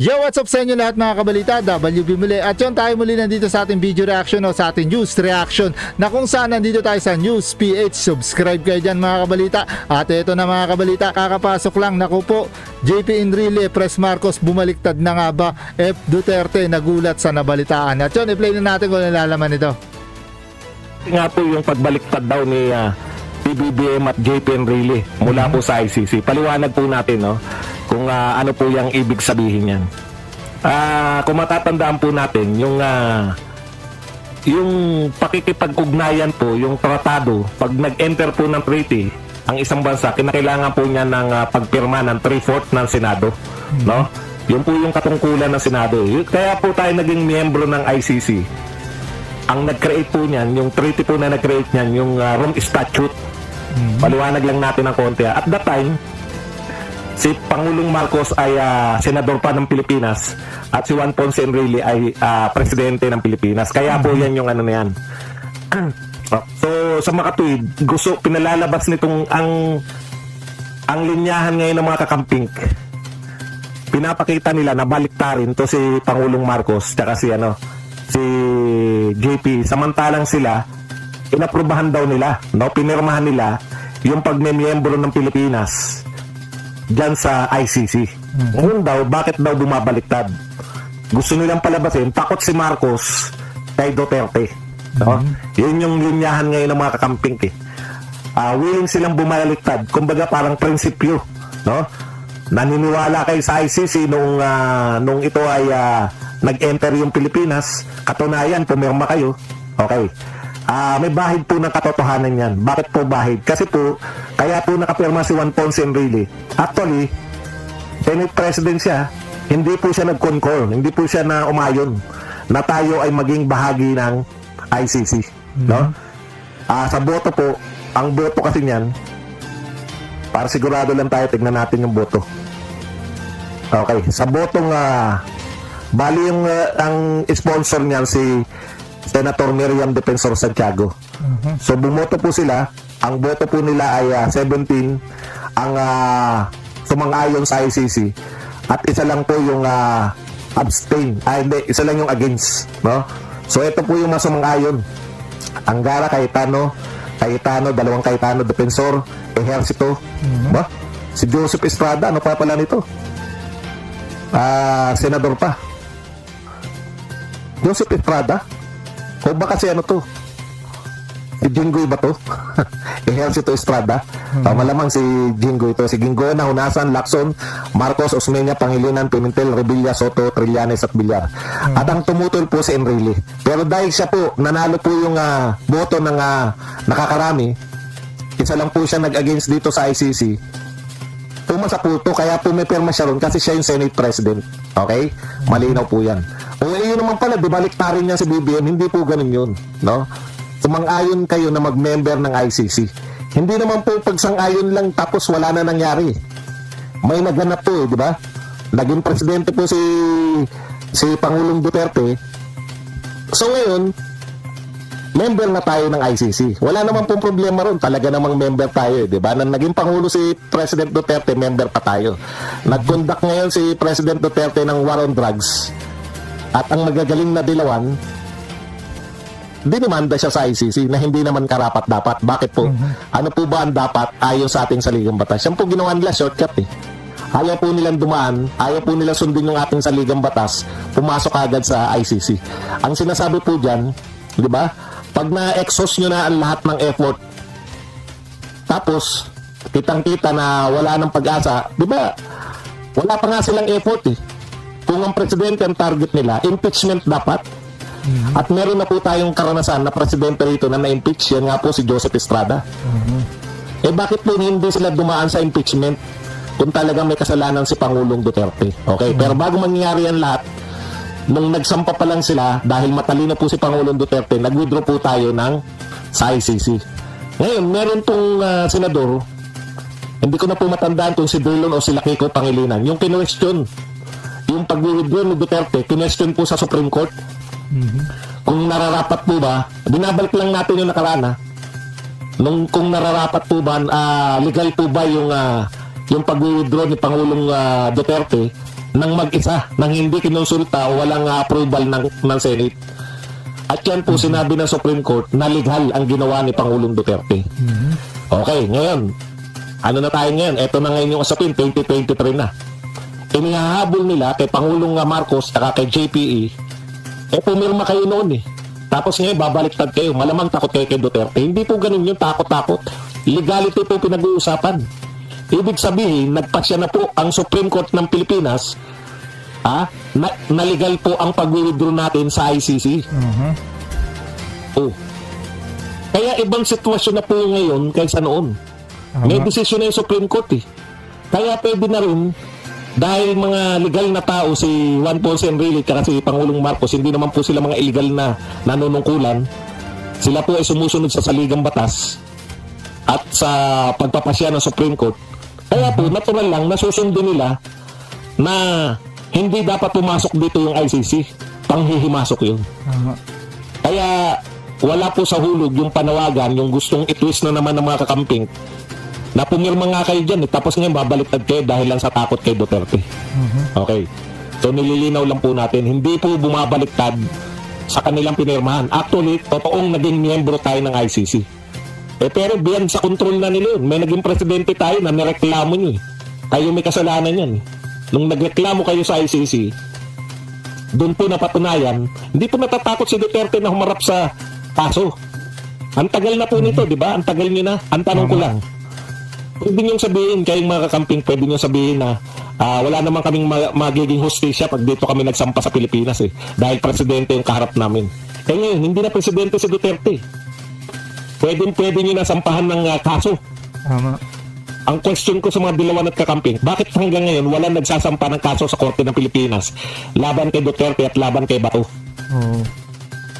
Yo, what's up sa inyo lahat mga kabalita? WB muli. At yun tayo muli nandito sa ating video reaction o sa ating news reaction na kung saan nandito tayo sa News PH. Subscribe kayo dyan mga kabalita. At ito na mga kabalita, kakapasok lang. Naku po, JP Enrile, Pres Marcos, bumaliktad na nga ba? F. Duterte, nagulat sa nabalitaan. At yun, i-play na natin kung nalalaman ito. nga po yung pagbaliktad daw ni ah, PBBM at JP Enrile mula po sa ICC. Paliwanag po natin no kung ah, ano po yung ibig sabihin yan. Ah, kung matatandaan po natin yung ah, yung pakikipag-ugnayan po, yung tratado, pag nag-enter po ng treaty, ang isang bansa, kinakailangan po niya ng ah, pagpirma ng 3-4 ng Senado. No? Yun po yung katungkulan ng Senado. Yun- Kaya po tayo naging miyembro ng ICC ang nag-create po niyan, yung treaty po na nag-create niyan, yung uh, Rome Statute. Paliwanag lang natin ng konti. ah. At that time, si Pangulong Marcos ay ah, senador pa ng Pilipinas at si Juan Ponce Enrile ay ah, presidente ng Pilipinas. Kaya po yan yung ano na yan. So, sa makatuwid, gusto, pinalalabas nitong ang ang linyahan ngayon ng mga kakamping pinapakita nila na baliktarin to si Pangulong Marcos tsaka si ano si JP samantalang sila inaprubahan daw nila no? Pinirmahan nila yung pagmemiyembro ng Pilipinas diyan sa ICC ngayon daw bakit daw bumabaliktad? Gusto nilang palabasin takot si Marcos kay Duterte no? Yun yung linyahan ngayon ng mga kakamping eh. Ah, willing silang bumaliktad kumbaga parang prinsipyo no? Naniniwala kayo sa ICC nung ah, nung ito ay ah, nag-enter yung Pilipinas. Katunayan pumirma kayo. Okay Ah, may bahid po ng katotohanan yan. Bakit po bahid? Kasi po kaya po nakapirma si Juan Ponce Enrile. Actually Senate President siya. Hindi po siya nag-concur hindi po siya na umayon na tayo ay maging bahagi ng ICC no? Ah, sa boto po, ang boto kasi niyan, para sigurado lang tayo, tignan natin yung boto. Okay, sa botong, ah, bali yung, ah, ang sponsor niyan si Senator Miriam Defensor Santiago. So bumoto po sila, ang boto po nila ay ah, 17, ang ah, sumang-ayon sa ICC, at isa lang po yung ah, abstain, ay hindi, isa lang yung against, no? So ito po yung mga sumang-ayon. Anggara, Cayetano, Cayetano, dalawang Cayetano, Defensor, Ejercito, ba? Si Joseph Estrada, ano pa pala nito? Ah, senador pa. Joseph Estrada? O baka si ano to? Si Jinggoy ba to? Ejercito Estrada. Ah, malamang si Jinggoy to. Si Jinggoy na Hunasan, Lacson, Marcos, Osmeña, Pangilinan, Pimentel, Revilla, Soto, Trillanes at Villar. At ang tumutol po si Enrile. Pero dahil siya po, nanalo po yung ah, boto ng ah, nakakarami, isa lang po siya nag-against dito sa ICC, pumasa po ito, kaya po may perma siya ron kasi siya yung Senate President. Okay? Malinaw po yan. Yun naman pala, di baliktarin niya si BBM, hindi po ganun yun. No? Sumang-ayon kayo na mag-member ng ICC. Hindi naman po pagsang-ayon lang tapos wala na nangyari. May naganap po eh, di ba? Naging presidente po si si Pangulong Duterte. So ngayon, member na tayo ng ICC. Wala naman pong problema ron. Talaga namang member tayo, eh, 'di ba? Nang naging pangulo si President Duterte, member pa tayo. Nag-conduct ngayon si President Duterte ng war on drugs. At ang magagaling na dilawan, dinimanda siya sa ICC na hindi naman karapat dapat. Bakit po? Ano po ba ang dapat ayon sa ating saligang batas? Yan po ginawa nila shortcut eh. Ayaw po nilang dumaan, ayaw po nila sundin yung ating saligang batas, pumasok agad sa ICC. Ang sinasabi po dyan, di ba? Pag na-exhaust nyo na ang lahat ng effort, tapos, kitang-kita na wala ng pag-asa, di ba? Wala pa nga silang effort eh. Kung ang presidente ang target nila, impeachment dapat. At meron na po tayong karanasan na presidente rito na na-impeach, yan nga po si Joseph Estrada. Eh bakit po hindi sila dumaan sa impeachment kung talagang may kasalanan si Pangulong Duterte? Okay, pero bago mangyari yan lahat, nung nagsampa pa lang sila, dahil matalino po si Pangulong Duterte, nag-withdraw po tayo ng sa ICC. Ngayon, meron tong ah, senador, hindi ko na po matandaan kung si Dillon o si Lakiko Pangilinan, yung kinwestiyon, yung pag-withdraw ni Duterte, kinwestiyon po sa Supreme Court, kung nararapat po ba, binabalik lang natin yung nakaraan ha. Nung kung nararapat po ba, ah, legal po ba yung ah, yung pag-withdraw ni Pangulong ah, Duterte ng mag-isa nang hindi kinonsulta o walang ah, approval ng, ng Senate. At yan po sinabi ng Supreme Court na legal ang ginawa ni Pangulong Duterte. Okay, ngayon, ano na tayo ngayon? Ito na ngayon yung usapin, 2023 na. Inihahabol nila kay Pangulong nga Marcos at kay JPE, eh pumirma kayo noon eh. Tapos ngayon, babaliktad kayo. Malamang takot kayo kay Duterte. Hindi po ganun yung takot-takot. Legality po pinag-uusapan. Ibig sabihin, nagpasya na po ang Supreme Court ng Pilipinas ah, na, na legal po ang pag-withdraw natin sa ICC. Oh. Kaya ibang sitwasyon na po ngayon kaysa noon. May desisyon na yung Supreme Court eh. Kaya pwede na rin dahil mga legal na tao si Juan Ponce Enrile at si Pangulong Marcos, hindi naman po sila mga illegal na nanunungkulan. Sila po ay sumusunod sa saligang batas at sa pagpapasya ng Supreme Court. Kaya po, natural lang na susundin nila na hindi dapat pumasok dito yung ICC. Panghihimasok yun. Kaya wala po sa hulog yung panawagan, yung gustong itwist na naman ng mga kakamping na pumirma nga kayo dyan, eh, tapos ngayon babaliktad kayo dahil lang sa takot kay Duterte. Okay. So nililinaw lang po natin, hindi po bumabaliktad sa kanilang pinirmahan. Actually, totoong naging miyembro tayo ng ICC. Eh pero beyond sa control na nila yun. May naging presidente tayo na nireklamo nyo eh. Kayo may kasalanan yan. eh. Nung nagreklamo kayo sa ICC, doon po napatunayan, hindi po natatakot si Duterte na humarap sa kaso. Ang tagal na po nito, di ba? Ang tagal nyo na. Ang tanong ko lang, pwede nyo sabihin, kayong mga kakamping, pwede nyo sabihin na ah, wala naman kaming ma- magiging hostisya pag dito kami nagsampa sa Pilipinas eh. Dahil presidente yung kaharap namin. Eh ngayon, hindi na presidente si Duterte. Pwede, pwede nyo na sampahan ng ah, kaso. Tama. Ang question ko sa mga dilawan at kakamping, bakit hanggang ngayon wala nagsasampa ng kaso sa Korte ng Pilipinas laban kay Duterte at laban kay Bato? Oo.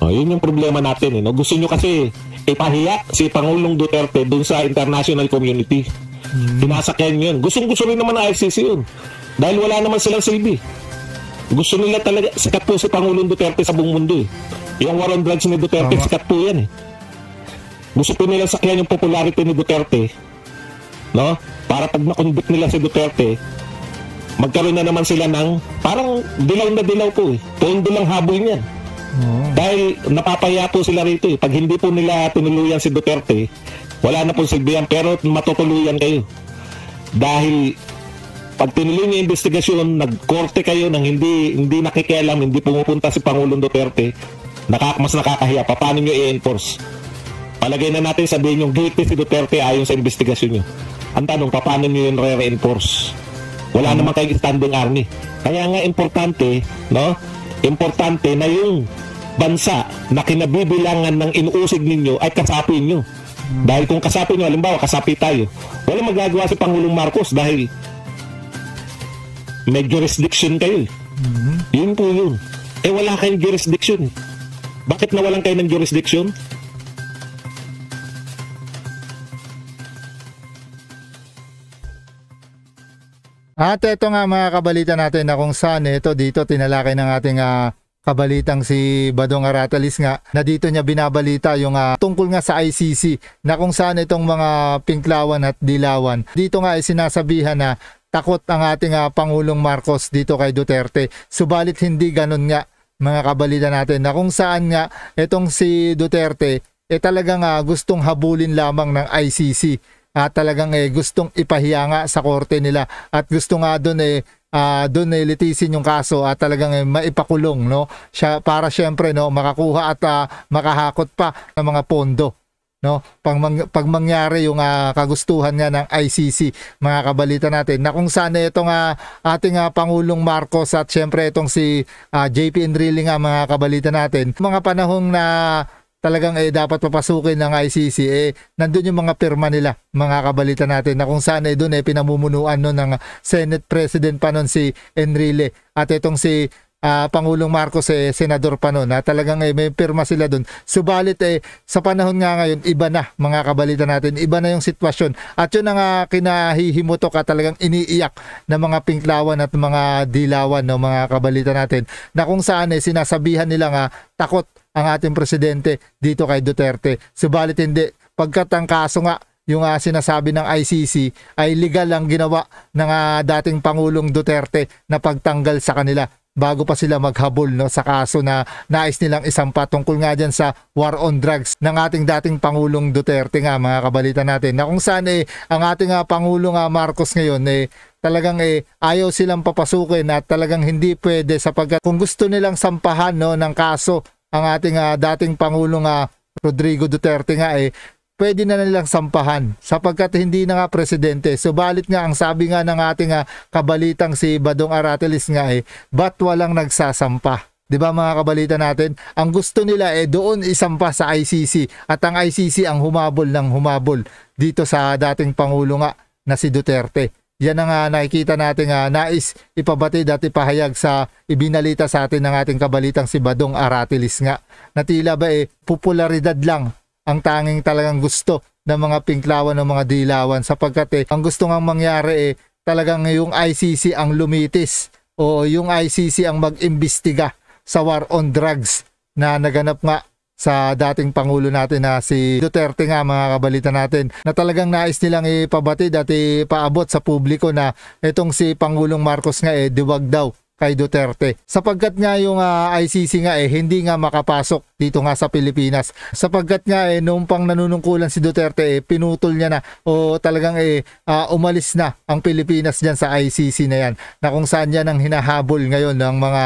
Oh, yun yung problema natin. Eh, no? Gusto nyo kasi ipahiya si Pangulong Duterte dun sa international community. Pinasakyan yun. Gustong gusto rin naman ng ICC yun. Dahil wala naman silang silbi. Gusto nila talaga, sikat po si Pangulong Duterte sa buong mundo eh. Yung war on drugs ni Duterte, Tama. sikat po yan eh. Gusto po nila sakyan yung popularity ni Duterte. No? Para pag nakonvict nila si Duterte, magkaroon na naman sila ng parang dilaw na dilaw po eh. Pondo lang habol niyan. Oo. Dahil napapaya po sila rito eh. Pag hindi po nila tinuluyan si Duterte, wala na pong silbihan pero matutuluyan kayo. Dahil pag tinuloy niyo yung investigasyon, nagkorte kayo nang hindi hindi nakikialam, hindi pumupunta si Pangulong Duterte, nakak mas nakakahiya. Pa, Paano niyo i-enforce? Palagay na natin sabihin yung guilty si Duterte ayon sa investigasyon niyo. Ang tanong, pa, paano niyo yun re-reinforce? Wala naman kayong standing army. Kaya nga importante, no? Importante na yung bansa na kinabibilangan ng inuusig ninyo ay kasapin nyo. Dahil kung kasapin nyo, halimbawa kasapi tayo, wala magagawa si Pangulong Marcos dahil may jurisdiction kayo. eh. Yun po yun. Eh wala kayong jurisdiction. Bakit nawalan kayo ng jurisdiction? At ito nga mga kabalita natin na kung saan ito dito tinalakay ng ating ah, kabalitang si Badong Aratalis nga na dito niya binabalita yung ah, tungkol nga sa ICC na kung saan itong mga pinklawan at dilawan. Dito nga ay sinasabihan na takot ang ating ah, Pangulong Marcos dito kay Duterte. Subalit hindi ganun nga mga kabalita natin na kung saan nga itong si Duterte eh talagang ah, gustong habulin lamang ng ICC at talagang eh, gustong ipahiya nga sa korte nila at gusto nga doon eh ah, doon eh litisin yung kaso at talagang eh, maipakulong no? Siya para syempre no makakuha at ah, makahakot pa ng mga pondo no? Pag, mang- pag mangyari yung ah, kagustuhan nga ng ICC mga kabalita natin. Na kung saan eh, itong ah, ating ah, Pangulong Marcos at syempre itong si ah, JP Enrile nga mga kabalita natin. Mga panahong na talagang eh dapat papasukin ng ICC eh nandun yung mga pirma nila mga kabalita natin na kung saan eh doon eh pinamumunuan no ng Senate President pa nun si Enrile. At itong si ah, Pangulong Marcos eh senador pa nun na talagang eh may pirma sila doon subalit eh sa panahon nga ngayon iba na mga kabalita natin. Iba na yung sitwasyon. At yun ang uh, kinahihimutok at talagang iniiyak ng mga pinklawan at mga dilawan no mga kabalita natin na kung saan eh sinasabihan nila nga takot ang ating presidente dito kay Duterte. Subalit hindi, pagkat ang kaso nga yung ah, sinasabi ng ICC ay legal ang ginawa ng ah, dating Pangulong Duterte na pagtanggal sa kanila bago pa sila maghabol no sa kaso na nais nilang isampa tungkol nga dyan sa war on drugs ng ating dating Pangulong Duterte nga mga kabalita natin na kung saan eh ang ating ah, Pangulong ah, Marcos ngayon eh talagang eh ayaw silang papasukin at talagang hindi pwede sapagkat kung gusto nilang sampahan no ng kaso ang ating ah, dating Pangulong ah, Rodrigo Duterte nga eh pwede na nilang sampahan sapagkat hindi na nga presidente. Subalit nga ang sabi nga ng ating ah, kabalitang si Badong Aratelis nga eh, ba't walang nagsasampa? 'Di ba mga kabalita natin? Ang gusto nila eh doon isampa sa ICC at ang ICC ang humabol ng humabol dito sa dating pangulo nga na si Duterte. Yan ang ah, nakikita natin nga nais ipabatid at ipahayag sa ibinalita sa atin ng ating kabalitang si Badong Aratilis nga. Na tila ba eh popularidad lang ang tanging talagang gusto ng mga pinklawan ng mga dilawan sapagkat eh, ang gusto ngang mangyari eh talagang yung ICC ang lumitis o yung ICC ang mag-imbestiga sa war on drugs na naganap nga sa dating pangulo natin na si Duterte nga mga kabalita natin na talagang nais nilang ipabatid at ipaabot sa publiko na itong si Pangulong Marcos nga eh diwag daw kay Duterte. Sapagkat nga yung ah, ICC nga eh hindi nga makapasok dito nga sa Pilipinas. Sapagkat nga eh noong pang nanunungkulan si Duterte eh pinutol niya na o talagang eh ah, umalis na ang Pilipinas diyan sa ICC na yan. Na kung saan yan ang hinahabol ngayon ng mga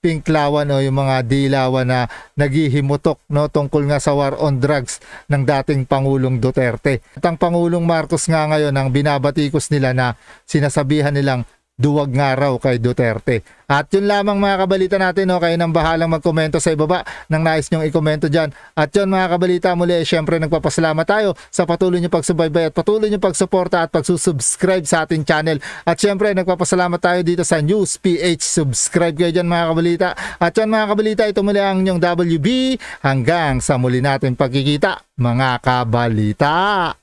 pinklawan o yung mga dilawan na naghihimutok no tungkol nga sa war on drugs ng dating Pangulong Duterte. At ang Pangulong Marcos nga ngayon ang binabatikos nila na sinasabihan nilang duwag nga raw kay Duterte. At yun lamang mga kabalita natin, no? kayo nang bahalang magkomento sa ibaba ng nais nyong ikomento dyan. At yun mga kabalita muli, syempre nagpapasalamat tayo sa patuloy nyo pagsubaybay at patuloy nyo pagsuporta at pagsusubscribe sa ating channel. At syempre nagpapasalamat tayo dito sa News PH. Subscribe kayo dyan mga kabalita. At yun mga kabalita, ito muli ang inyong WB. Hanggang sa muli natin pagkikita mga kabalita.